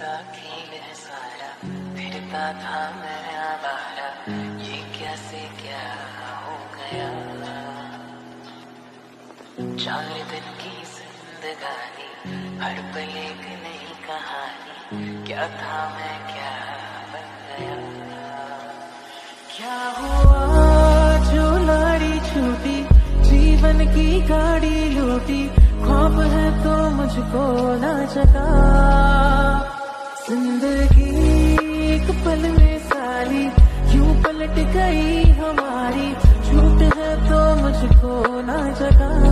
का खेल है सारा। फिरता था मैं आवारा ये कैसे क्या हो गया? चार दिन की जिंदगानी, हर पल एक नई कहानी। क्या था मैं, क्या बन गया? क्या हुआ जो लाड़ी छूटी? जीवन की गाड़ी लूटी। ख्वाब है तो मुझको ना जगा पलट गई हमारी। झूठ है तो मुझको ना जगा।